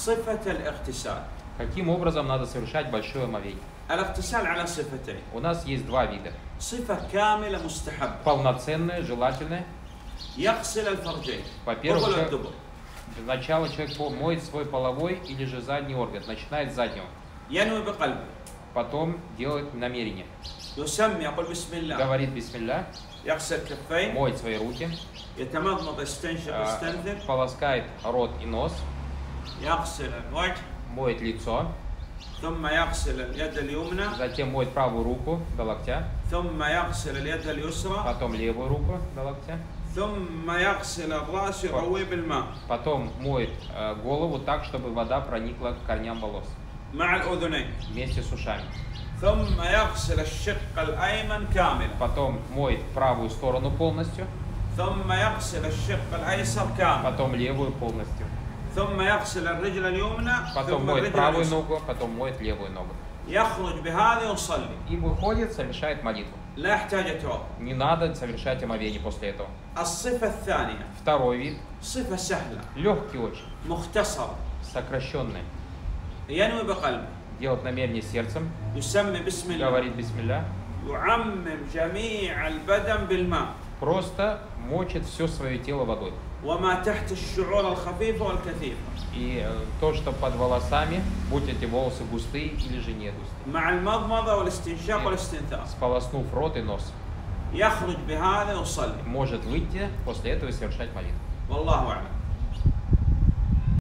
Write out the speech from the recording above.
صفة الاغتسال Каким образом надо совершать большое омовение? الاغتسال على صفتين У нас есть два вида. صفة كاملة مستحبة Полноценное, желательное. يغسل الفرجين Во-первых, قبل человек- والدبر Для начала человек по- моет свой половой или же задний орган. Начинает с заднего. ينوي بقلبه Потом делает намерение. يسمي يقول بسم الله Говорит бисмилля, يغسل كفين моет свои руки, يتمضمض يستنشق а, يستنثر полоскает рот и нос, يغسل الوجه моет лицо, ثم يغسل اليد اليمنى затем моет правую руку до локтя, ثم يغسل اليد اليسرى потом левую руку до локтя, ثم يغسل الراس يرويه بالماء потом моет э, голову так, чтобы вода проникла к корням волос مع الأذنين вместе с ушами. ثم يغسل الشق الأيمن كاملا Потом моет правую сторону полностью, ثم يغسل الشق الأيسر كاملا потом левую полностью. ثم يغسل الرجل اليمنى Потом ثم моет الرجل правую اليسرى ногу, потом моет левую ногу. يخرج بهذا ويصلي И выходит, совершает молитву. لا يحتاج يتوضا Не надо совершать омовение после этого. الصفة الثانية Второй вид, صفة سهلة легкий очень, مختصرة сокращенный. ينوي بقلبه Делать намерение сердцем, يسمي بسم الله говорит бисмилля, يعمم جميع البدن بالماء просто мочит все свое тело водой. И э, то, что под волосами, будь эти волосы густые или же не густые. Сполоснув рот и нос. может выйти после этого совершать молитву.